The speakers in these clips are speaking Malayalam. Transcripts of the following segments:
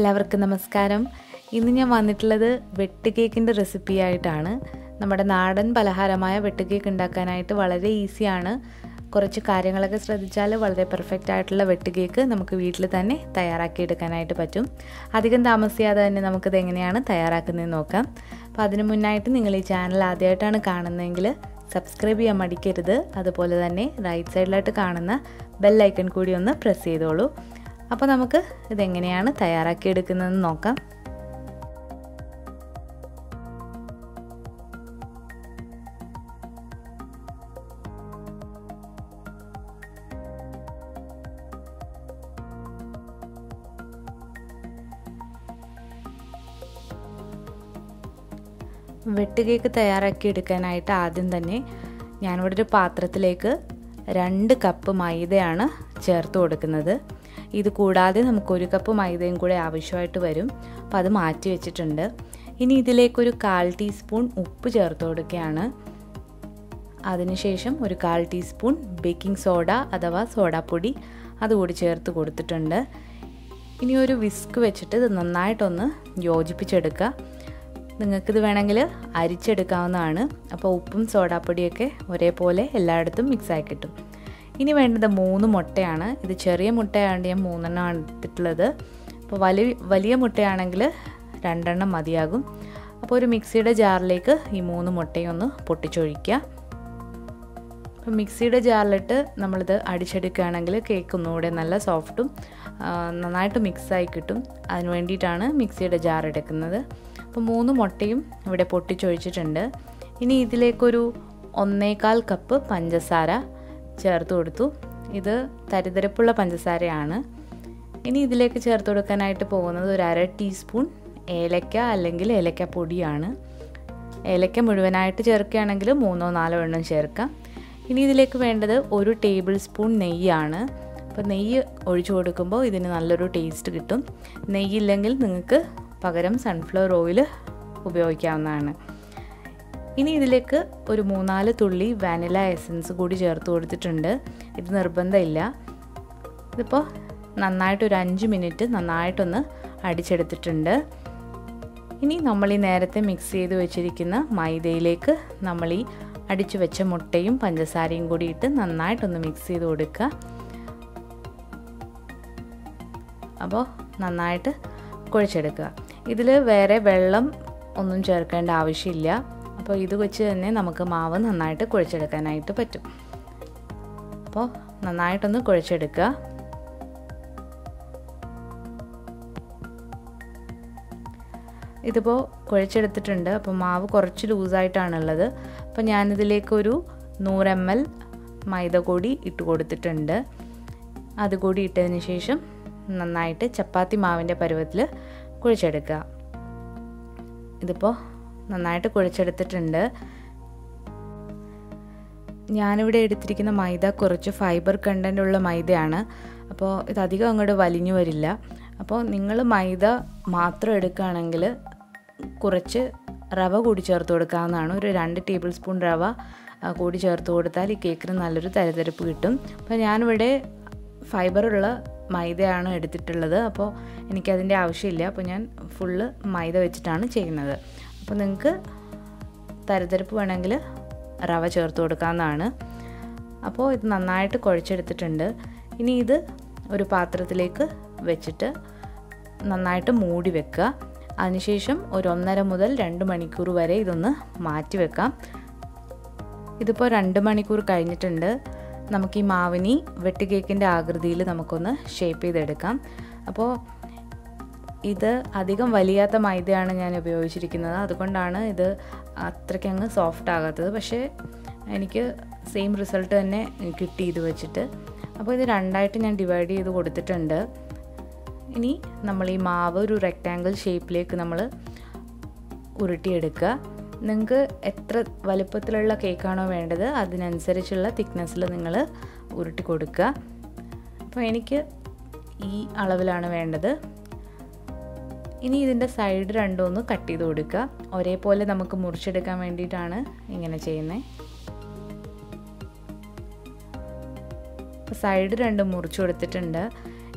എല്ലാവർക്കും നമസ്കാരം. ഇന്ന് ഞാൻ വന്നിട്ടുള്ളത് വെട്ട് കേക്കിന്റെ റെസിപ്പി ആയിട്ടാണ്. നമ്മുടെ നാടൻ പലഹാരമായ വെട്ട് കേക്ക് ഉണ്ടാക്കാനായിട്ട് വളരെ ഈസിയാണ് കുറച്ച് കാര്യങ്ങളൊക്കെ ശ്രദ്ധിച്ചാൽ വളരെ പെർഫെക്റ്റ് ആയിട്ടുള്ള വെട്ട് കേക്ക് നമുക്ക് വീട്ടിൽ തന്നെ തയ്യാറാക്കിയെടുക്കാനായിട്ട് പറ്റും. അധികം താമസിയാതെ തന്നെ നമുക്കിത് എങ്ങനെയാണ് തയ്യാറാക്കുന്നത് നോക്കാം. അപ്പോൾ അതിന് മുന്നായിട്ട് നിങ്ങൾ ഈ ചാനൽ ആദ്യമായിട്ടാണ് കാണുന്നതെങ്കിൽ സബ്സ്ക്രൈബ് ചെയ്യാൻ മടിക്കരുത്. അതുപോലെ തന്നെ റൈറ്റ് സൈഡിലായിട്ട് കാണുന്ന ബെല്ലൈക്കൺ കൂടി ഒന്ന് പ്രസ് ചെയ്തോളൂ. അപ്പോൾ നമുക്ക് ഇതെങ്ങനെയാണ് തയ്യാറാക്കി എടുക്കുന്നതെന്ന് നോക്കാം. വെട്ട് കേക്ക് തയ്യാറാക്കി എടുക്കാനായിട്ട് ആദ്യം തന്നെ ഞാനിവിടെ ഒരു പാത്രത്തിലേക്ക് രണ്ട് കപ്പ് മൈദയാണ് ചേർത്ത് കൊടുക്കുന്നത്. ഇത് കൂടാതെ നമുക്ക് ഒരു കപ്പ് മൈദയും കൂടെ ആവശ്യമായിട്ട് വരും. അപ്പം അത് മാറ്റി വെച്ചിട്ടുണ്ട്. ഇനി ഇതിലേക്കൊരു കാൽ ടീസ്പൂൺ ഉപ്പ് ചേർത്ത് കൊടുക്കുകയാണ്. അതിനുശേഷം ഒരു കാൽ ടീസ്പൂൺ ബേക്കിംഗ് സോഡ അഥവാ സോഡാപ്പൊടി അതുകൂടി ചേർത്ത് കൊടുത്തിട്ടുണ്ട്. ഇനി ഒരു വിസ്ക് വെച്ചിട്ട് ഇത് നന്നായിട്ടൊന്ന് യോജിപ്പിച്ചെടുക്കുക. നിങ്ങൾക്കിത് വേണമെങ്കിൽ അരിച്ചെടുക്കാവുന്നതാണ്. അപ്പോൾ ഉപ്പും സോഡാപ്പൊടിയൊക്കെ ഒരേപോലെ എല്ലായിടത്തും മിക്സായി കിട്ടും. ഇനി വേണ്ടത് മൂന്ന് മുട്ടയാണ്. ഇത് ചെറിയ മുട്ടയായതുകൊണ്ട് ഞാൻ മൂന്നെണ്ണം എടുത്തിട്ടുള്ളത്. അപ്പോൾ വലിയ വലിയ മുട്ടയാണെങ്കിൽ രണ്ടെണ്ണം മതിയാകും. അപ്പോൾ ഒരു മിക്സിയുടെ ജാറിലേക്ക് ഈ മൂന്ന് മുട്ടയും ഒന്ന് പൊട്ടിച്ചൊഴിക്കുക. അപ്പോൾ മിക്സിയുടെ ജാറിലിട്ട് നമ്മളിത് അടിച്ചെടുക്കുകയാണെങ്കിൽ കേക്ക് ഒന്നുകൂടെ നല്ല സോഫ്റ്റും നന്നായിട്ട് മിക്സായി കിട്ടും. അതിന് വേണ്ടിയിട്ടാണ് മിക്സിയുടെ ജാർ എടുക്കുന്നത്. അപ്പോൾ മൂന്ന് മുട്ടയും ഇവിടെ പൊട്ടിച്ചൊഴിച്ചിട്ടുണ്ട്. ഇനി ഇതിലേക്കൊരു ഒന്നേകാൽ കപ്പ് പഞ്ചസാര ചേർത്ത് കൊടുത്തു. ഇത് തരിതരപ്പുള്ള പഞ്ചസാരയാണ്. ഇനി ഇതിലേക്ക് ചേർത്ത് കൊടുക്കാനായിട്ട് പോകുന്നത് ഒരു അര ടീസ്പൂൺ ഏലക്ക അല്ലെങ്കിൽ ഏലക്ക പൊടിയാണ്. ഏലക്ക മുഴുവനായിട്ട് ചേർക്കുകയാണെങ്കിൽ മൂന്നോ നാലോ എണ്ണം ചേർക്കാം. ഇനി ഇതിലേക്ക് വേണ്ടത് ഒരു ടേബിൾ സ്പൂൺ നെയ്യാണ്. അപ്പോൾ നെയ്യ് ഒഴിച്ചു കൊടുക്കുമ്പോൾ ഇതിന് നല്ലൊരു ടേസ്റ്റ് കിട്ടും. നെയ്യില്ലെങ്കിൽ നിങ്ങൾക്ക് പകരം സൺഫ്ലവർ ഓയിൽ ഉപയോഗിക്കാവുന്നതാണ്. ഇനി ഇതിലേക്ക് ഒരു മൂന്നാൽ തുള്ളി വാനില എസൻസ് കൂടി ചേർത്ത് കൊടുത്തിട്ടുണ്ട്. ഇത് നിർബന്ധമില്ല. ഇതിപ്പോൾ നന്നായിട്ട് ഒരു അഞ്ച് മിനിറ്റ് നന്നായിട്ടൊന്ന് അടിച്ചെടുത്തിട്ടുണ്ട്. ഇനി നമ്മൾ ഈ നേരത്തെ മിക്സ് ചെയ്ത് വെച്ചിരിക്കുന്ന മൈദയിലേക്ക് നമ്മൾ ഈ അടിച്ചു വെച്ച മുട്ടയും പഞ്ചസാരയും കൂടി ഇട്ട് നന്നായിട്ടൊന്ന് മിക്സ് ചെയ്ത് കൊടുക്കുക. അപ്പോൾ നന്നായിട്ട് കുഴച്ചെടുക്കുക. ഇതിൽ വേറെ വെള്ളം ഒന്നും ചേർക്കേണ്ട ആവശ്യമില്ല. അപ്പോൾ ഇത് വെച്ച് തന്നെ നമുക്ക് മാവ് നന്നായിട്ട് കുഴച്ചെടുക്കാനായിട്ട് പറ്റും. അപ്പോൾ നന്നായിട്ടൊന്ന് കുഴച്ചെടുക്കുക. ഇതിപ്പോൾ കുഴച്ചെടുത്തിട്ടുണ്ട്. അപ്പോൾ മാവ് കുറച്ച് ലൂസായിട്ടാണുള്ളത്. അപ്പോൾ ഞാനിതിലേക്കൊരു നൂറ് എം എൽ മൈദ കൂടി ഇട്ട് കൊടുത്തിട്ടുണ്ട്. അതുകൂടി ഇട്ടതിന് ശേഷം നന്നായിട്ട് ചപ്പാത്തി മാവിന്റെ പരുവത്തിൽ കുഴിച്ചെടുക്കുക. ഇതിപ്പോൾ നന്നായിട്ട് കുഴച്ചെടുത്തിട്ടുണ്ട്. ഞാനിവിടെ എടുത്തിരിക്കുന്ന മൈദ കുറച്ച് ഫൈബർ കണ്ടന്റ് ഉള്ള മൈദയാണ്. അപ്പോൾ ഇത് അധികം അങ്ങോട്ട് വലിഞ്ഞു വരില്ല. അപ്പോൾ നിങ്ങൾ മൈദ മാത്രം എടുക്കുകയാണെങ്കിൽ കുറച്ച് റവ കൂടി ചേർത്ത് കൊടുക്കാവുന്നതാണ്. ഒരു രണ്ട് ടേബിൾ സ്പൂൺ റവ കൂടി ചേർത്ത് കൊടുത്താൽ ഈ കേക്കിന് നല്ലൊരു തരതരപ്പ് കിട്ടും. അപ്പോൾ ഞാനിവിടെ ഫൈബറുള്ള മൈദയാണ് എടുത്തിട്ടുള്ളത്. അപ്പോൾ എനിക്കതിന്റെ ആവശ്യമില്ല. അപ്പോൾ ഞാൻ ഫുള്ള് മൈദ വെച്ചിട്ടാണ് ചെയ്യുന്നത്. അപ്പോൾ നിങ്ങൾക്ക് തരതരപ്പ് വേണമെങ്കിൽ റവ ചേർത്ത് കൊടുക്കാവുന്നതാണ്. അപ്പോൾ ഇത് നന്നായിട്ട് കുഴച്ചെടുത്തിട്ടുണ്ട്. ഇനി ഇത് ഒരു പാത്രത്തിലേക്ക് വെച്ചിട്ട് നന്നായിട്ട് മൂടി വെക്കുക. അതിനുശേഷം ഒരു ഒന്നര മുതൽ രണ്ട് മണിക്കൂർ വരെ ഇതൊന്ന് മാറ്റി വെക്കാം. ഇതിപ്പോൾ രണ്ട് മണിക്കൂർ കഴിഞ്ഞിട്ടുണ്ട്. നമുക്ക് ഈ മാവിനി വെട്ടി കേക്കിന്റെ ആകൃതിയിൽ നമുക്കൊന്ന് ഷേപ്പ് ചെയ്തെടുക്കാം. അപ്പോൾ ഇത് അധികം വലിയാത്ത മൈദയാണ് ഞാൻ ഉപയോഗിച്ചിരിക്കുന്നത്. അതുകൊണ്ടാണ് ഇത് അത്രയ്ക്കങ്ങ് സോഫ്റ്റ് ആകാത്തത്. പക്ഷേ എനിക്ക് സെയിം റിസൾട്ട് തന്നെ കിട്ടി ഇത് വെച്ചിട്ട്. അപ്പോൾ ഇത് രണ്ടായിട്ട് ഞാൻ ഡിവൈഡ് ചെയ്ത് കൊടുത്തിട്ടുണ്ട്. ഇനി നമ്മൾ ഈ മാവ് ഒരു റെക്റ്റാങ്കിൾ ഷേപ്പിലേക്ക് നമ്മൾ ഉരുട്ടിയെടുക്കുക. നിങ്ങൾക്ക് എത്ര വലുപ്പത്തിലുള്ള കേക്കാണോ വേണ്ടത് അതിനനുസരിച്ചുള്ള തിക്നെസ്സിൽ നിങ്ങൾ ഉരുട്ടി കൊടുക്കുക. അപ്പോൾ എനിക്ക് ഈ അളവിലാണ് വേണ്ടത്. ഇനി ഇതിന്റെ സൈഡ് രണ്ടും ഒന്ന് കട്ട് ചെയ്ത് കൊടുക്കുക. ഒരേപോലെ നമുക്ക് മുറിച്ചെടുക്കാൻ വേണ്ടിയിട്ടാണ് ഇങ്ങനെ ചെയ്യുന്നത് സൈഡ് രണ്ടും മുറിച്ച് കൊടുത്തിട്ടുണ്ട്.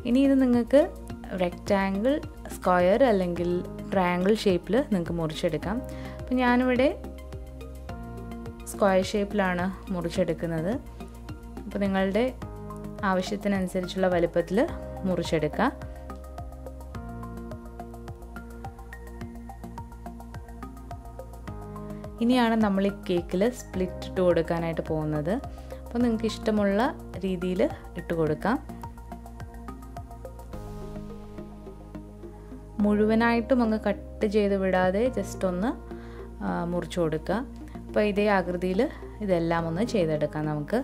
ഇനി ഇത് നിങ്ങൾക്ക് റെക്റ്റാങ്കിൾ സ്ക്വയർ അല്ലെങ്കിൽ ട്രയാങ്കിൾ ഷേപ്പിൽ നിങ്ങൾക്ക് മുറിച്ചെടുക്കാം. അപ്പം ഞാനിവിടെ സ്ക്വയർ ഷേപ്പിലാണ് മുറിച്ചെടുക്കുന്നത്. അപ്പോൾ നിങ്ങളുടെ ആവശ്യത്തിനനുസരിച്ചുള്ള വലുപ്പത്തിൽ മുറിച്ചെടുക്കുക ഇനിയാണ് നമ്മൾ ഈ കേക്കിൽ സ്പ്ലിറ്റ് ഇട്ട് കൊടുക്കാനായിട്ട് പോകുന്നത്. അപ്പോൾ നിങ്ങൾക്ക് ഇഷ്ടമുള്ള രീതിയിൽ ഇട്ട് കൊടുക്കാം. മുഴുവനായിട്ടും അങ്ങ് കട്ട് ചെയ്ത് വിടാതെ ജസ്റ്റ് ഒന്ന് മുറിച്ചു കൊടുക്കുക. അപ്പോൾ ഇതേ ആകൃതിയിൽ ഇതെല്ലാം ഒന്ന് ചെയ്തെടുക്കാം നമുക്ക്.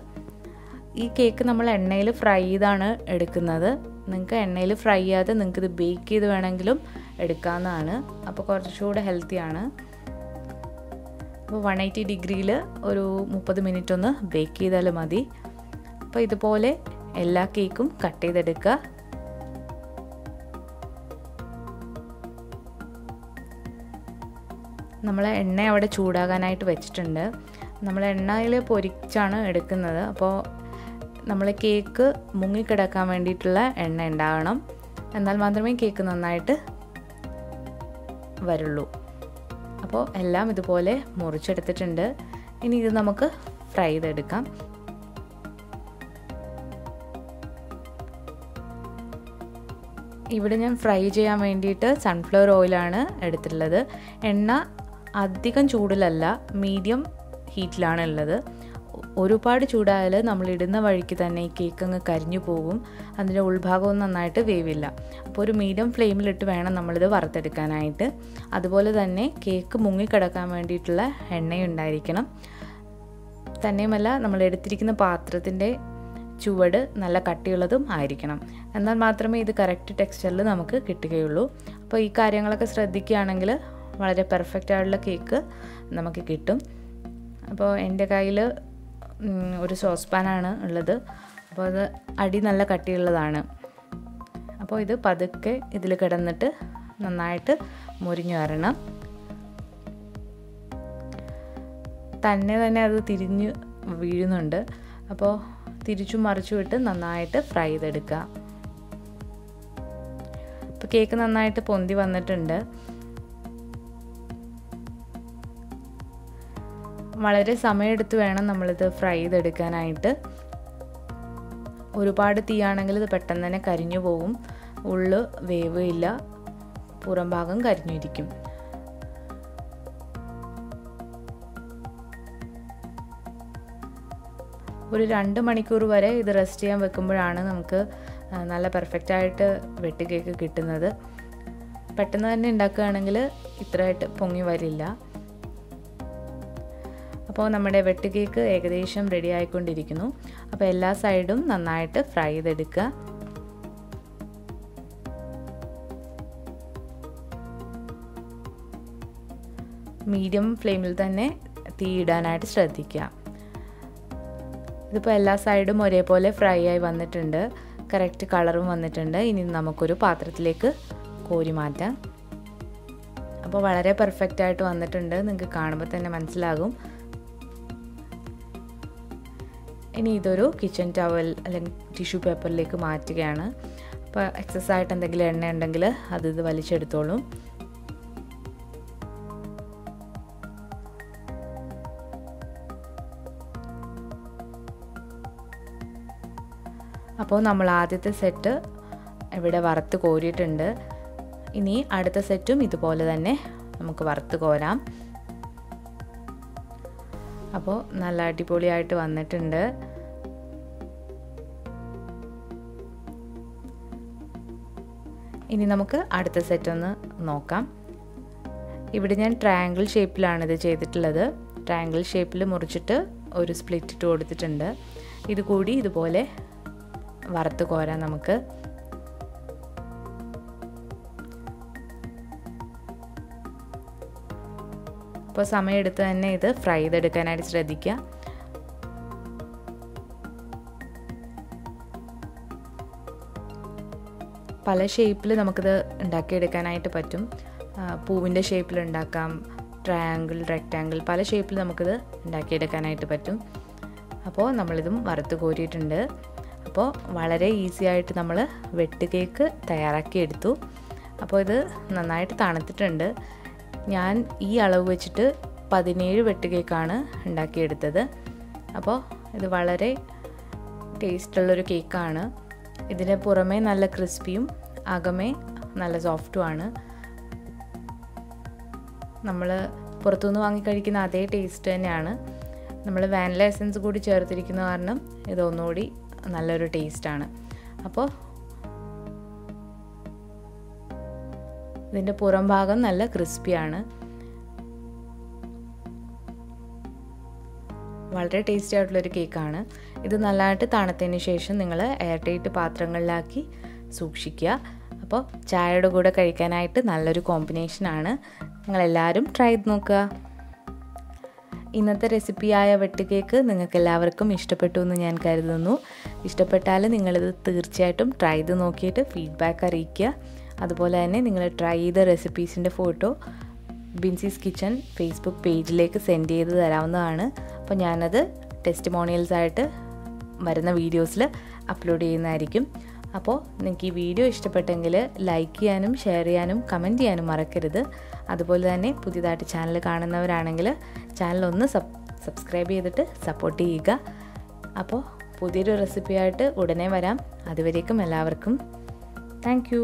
ഈ കേക്ക് നമ്മൾ എണ്ണയിൽ ഫ്രൈ ചെയ്താണ് എടുക്കുന്നത്. നിങ്ങൾക്ക് എണ്ണയിൽ ഫ്രൈ ചെയ്യാതെ നിങ്ങൾക്കിത് ബേക്ക് ചെയ്ത് വേണമെങ്കിലും എടുക്കാവുന്നതാണ്. അപ്പോൾ കുറച്ചുകൂടെ ഹെൽത്തിയാണ് അപ്പോൾ വൺ എയ്റ്റി ഡിഗ്രിയിൽ ഒരു മുപ്പത് മിനിറ്റ് ഒന്ന് ബേക്ക് ചെയ്താൽ മതി. അപ്പോൾ ഇതുപോലെ എല്ലാ കേക്കും കട്ട് ചെയ്തെടുക്കുക. നമ്മൾ എണ്ണ അവിടെ ചൂടാകാനായിട്ട് വെച്ചിട്ടുണ്ട്. നമ്മൾ എണ്ണയിൽ പൊരിച്ചാണ് എടുക്കുന്നത്. അപ്പോൾ നമ്മൾ കേക്ക് മുങ്ങിക്കിടക്കാൻ വേണ്ടിയിട്ടുള്ള എണ്ണ ഉണ്ടാകണം എന്നാൽ മാത്രമേ കേക്ക് നന്നായിട്ട് വരുള്ളൂ. അപ്പോൾ എല്ലാം ഇതുപോലെ മുറിച്ചെടുത്തിട്ടുണ്ട്. ഇനി ഇത് നമുക്ക് ഫ്രൈ ചെയ്തെടുക്കാം. ഇവിടെ ഞാൻ ഫ്രൈ ചെയ്യാൻ വേണ്ടിയിട്ട് സൺഫ്ലവർ ഓയിലാണ് എടുത്തിട്ടുള്ളത്. എണ്ണ അധികം ചൂടിലല്ല മീഡിയം ഹീറ്റിലാണ് ഉള്ളത്. ഒരുപാട് ചൂടായാൽ നമ്മൾ ഇടുന്ന വഴിക്ക് തന്നെ ഈ കേക്ക് അങ്ങ് കരിഞ്ഞു പോകും. അതിന്റെ ഉൾഭാഗവും നന്നായിട്ട് വേവില്ല. അപ്പോൾ ഒരു മീഡിയം ഫ്ലെയിമിലിട്ട് വേണം നമ്മളിത് വറുത്തെടുക്കാനായിട്ട്. അതുപോലെ തന്നെ കേക്ക് മുങ്ങിക്കിടക്കാൻ വേണ്ടിയിട്ടുള്ള എണ്ണയുണ്ടായിരിക്കണം. തന്നെയുമല്ല നമ്മൾ എടുത്തിരിക്കുന്ന പാത്രത്തിന്റെ ചുവട് നല്ല കട്ടിയുള്ളതും ആയിരിക്കണം. എന്നാൽ മാത്രമേ ഇത് കറക്റ്റ് ടെക്സ്ചറിൽ നമുക്ക് കിട്ടുകയുള്ളൂ. അപ്പോൾ ഈ കാര്യങ്ങളൊക്കെ ശ്രദ്ധിക്കുകയാണെങ്കിൽ വളരെ പെർഫെക്റ്റ് ആയിട്ടുള്ള കേക്ക് നമുക്ക് കിട്ടും. അപ്പോൾ എന്റെ കയ്യിൽ ഒരു സോസ് പാനാണ് ഉള്ളത്. അപ്പോൾ അത് അടി നല്ല കട്ടിയുള്ളതാണ്. അപ്പോൾ ഇത് പതുക്കെ ഇതിൽ കിടന്നിട്ട് നന്നായിട്ട് മുരിഞ്ഞു വരണം. തന്നെ തന്നെ അത് തിരിഞ്ഞ് വീഴുന്നുണ്ട്. അപ്പോൾ തിരിച്ചും മറിച്ചും ഇട്ട് നന്നായിട്ട് ഫ്രൈ ചെയ്തെടുക്കുക. അപ്പോൾ കേക്ക് നന്നായിട്ട് പൊന്തി വന്നിട്ടുണ്ട്. വളരെ സമയമെടുത്ത് വേണം നമ്മളിത് ഫ്രൈ ചെയ്തെടുക്കാനായിട്ട്. ഒരുപാട് തീയാണെങ്കിൽ ഇത് പെട്ടെന്ന് തന്നെ കരിഞ്ഞു പോകും ഉള്ളു വേവില്ല. പുറം ഭാഗം കരിഞ്ഞിരിക്കും. ഒരു രണ്ട് മണിക്കൂർ വരെ ഇത് റെസ്റ്റ് ചെയ്യാൻ വെക്കുമ്പോഴാണ് നമുക്ക് നല്ല പെർഫെക്റ്റ് ആയിട്ട് കേക്ക് കിട്ടുന്നത്. പെട്ടെന്ന് തന്നെ ഉണ്ടാക്കുകയാണെങ്കിൽ ഇത്രയായിട്ട് പൊങ്ങി വരില്ല. അപ്പോൾ നമ്മുടെ വെട്ട് കേക്ക് ഏകദേശം റെഡി ആയിക്കൊണ്ടിരിക്കുന്നു. അപ്പോൾ എല്ലാ സൈഡും നന്നായിട്ട് ഫ്രൈ ചെയ്തെടുക്കുക. മീഡിയം ഫ്ലെയിമിൽ തന്നെ തീ ഇടാനായിട്ട് ശ്രദ്ധിക്കുക. ഇതിപ്പോൾ എല്ലാ സൈഡും ഒരേപോലെ ഫ്രൈ ആയി വന്നിട്ടുണ്ട്. കറക്റ്റ് കളറും വന്നിട്ടുണ്ട്. ഇനി നമുക്കൊരു പാത്രത്തിലേക്ക് കോരി മാറ്റാം. അപ്പോൾ വളരെ പെർഫെക്റ്റ് ആയിട്ട് വന്നിട്ടുണ്ട്. നിങ്ങൾക്ക് കാണുമ്പോൾ തന്നെ മനസ്സിലാകും. ഇനി ഇതൊരു കിച്ചൺ ടവൽ അല്ലെങ്കിൽ ടിഷ്യൂ പേപ്പറിലേക്ക് മാറ്റുകയാണ്. അപ്പോൾ എക്സസ് ആയിട്ട് എന്തെങ്കിലും എണ്ണ ഉണ്ടെങ്കിൽ അത് ഇത് വലിച്ചെടുത്തോളും. അപ്പോൾ നമ്മൾ ആദ്യത്തെ സെറ്റ് ഇവിടെ വറുത്ത് കോരിയിട്ടുണ്ട്. ഇനി അടുത്ത സെറ്റും ഇതുപോലെ തന്നെ നമുക്ക് വറുത്ത് കോരാം. അപ്പോൾ നല്ല അടിപൊളിയായിട്ട് വന്നിട്ടുണ്ട്. ഇനി നമുക്ക് അടുത്ത സെറ്റ് ഒന്ന് നോക്കാം. ഇവിടെ ഞാൻ ട്രയാങ്കിൾ ഷേപ്പിലാണ് ഇത് ചെയ്തിട്ടുള്ളത്. ട്രയാങ്കിൾ ഷേപ്പിൽ മുറിച്ചിട്ട് ഒരു സ്പ്ലിറ്റ് ഇട്ട് കൊടുത്തിട്ടുണ്ട്. ഇത് കൂടി ഇതുപോലെ വറുത്ത് കോരാം നമുക്ക്. അപ്പോൾ സമയമെടുത്ത് തന്നെ ഇത് ഫ്രൈ ചെയ്തെടുക്കാനായിട്ട് ശ്രദ്ധിക്കുക. പല ഷേപ്പിൽ നമുക്കിത് ഉണ്ടാക്കിയെടുക്കാനായിട്ട് പറ്റും. പൂവിന്റെ ഷേപ്പിൽ ഉണ്ടാക്കാം ട്രയാങ്കിൾ റെക്റ്റാങ്കിൾ പല ഷേപ്പിൽ നമുക്കിത് ഉണ്ടാക്കിയെടുക്കാനായിട്ട് പറ്റും. അപ്പോൾ നമ്മളിതും വറുത്ത് കോരിയിട്ടുണ്ട്. അപ്പോൾ വളരെ ഈസി ആയിട്ട് നമ്മൾ വെട്ട് കേക്ക് തയ്യാറാക്കിയെടുത്തു അപ്പോൾ ഇത് നന്നായിട്ട് തണുത്തിട്ടുണ്ട്. ഞാൻ ഈ അളവ് വെച്ചിട്ട് പതിനേഴ് വെട്ട് കേക്കാണ് ഉണ്ടാക്കിയെടുത്തത്. അപ്പോൾ ഇത് വളരെ ടേസ്റ്റുള്ളൊരു കേക്കാണ് ഇതിന് പുറമേ നല്ല ക്രിസ്പിയും അകമേ നല്ല സോഫ്റ്റുമാണ് നമ്മൾ പുറത്തുനിന്ന് വാങ്ങി കഴിക്കുന്ന അതേ ടേസ്റ്റ് തന്നെയാണ്. നമ്മൾ വാനില എസൻസ് കൂടി ചേർത്തിരിക്കുന്ന കാരണം ഇത് ഒന്നുകൂടി നല്ലൊരു ടേസ്റ്റാണ് അപ്പോൾ ഇതിന്റെ പുറം ഭാഗം നല്ല ക്രിസ്പിയാണ് വളരെ ടേസ്റ്റി ആയിട്ടുള്ളൊരു കേക്കാണ് ഇത് നല്ലതായിട്ട് തണുത്തതിന് ശേഷം നിങ്ങൾ എയർ ടൈറ്റ് പാത്രങ്ങളിലാക്കി സൂക്ഷിക്കുക. അപ്പോൾ ചായയുടെ കൂടെ കഴിക്കാനായിട്ട് നല്ലൊരു കോമ്പിനേഷനാണ് നിങ്ങളെല്ലാവരും ട്രൈ ചെയ്ത് നോക്കുക. ഇന്നത്തെ റെസിപ്പിയായ വെട്ട് കേക്ക് നിങ്ങൾക്ക് എല്ലാവർക്കും ഇഷ്ടപ്പെട്ടു എന്ന് ഞാൻ കരുതുന്നു. ഇഷ്ടപ്പെട്ടാൽ നിങ്ങളിത് തീർച്ചയായിട്ടും ട്രൈ ചെയ്ത് നോക്കിയിട്ട് ഫീഡ്ബാക്ക് അറിയിക്കുക. അതുപോലെ തന്നെ നിങ്ങൾ ട്രൈ ചെയ്ത റെസിപ്പീസിന്റെ ഫോട്ടോ ബിൻസീസ് കിച്ചൺ ഫേസ്ബുക്ക് പേജിലേക്ക് സെൻഡ് ചെയ്ത് തരാവുന്നതാണ്. അപ്പോൾ ഞാനത് ടെസ്റ്റിമോണിയൽസ് ആയിട്ട് വരുന്ന വീഡിയോസിൽ അപ്ലോഡ് ചെയ്യുന്നതായിരിക്കും. അപ്പോൾ നിങ്ങൾക്ക് ഈ വീഡിയോ ഇഷ്ടപ്പെട്ടെങ്കിൽ ലൈക്ക് ചെയ്യാനും ഷെയർ ചെയ്യാനും കമന്റ് ചെയ്യാനും മറക്കരുത്. അതുപോലെ തന്നെ പുതിയതായിട്ട് ചാനൽ കാണുന്നവരാണെങ്കിൽ ചാനൽ ഒന്ന് സബ് സബ്സ്ക്രൈബ് ചെയ്തിട്ട് സപ്പോർട്ട് ചെയ്യുക. അപ്പോൾ പുതിയൊരു റെസിപ്പിയായിട്ട് ഉടനെ വരാം. അതുവരേക്കും എല്ലാവർക്കും താങ്ക്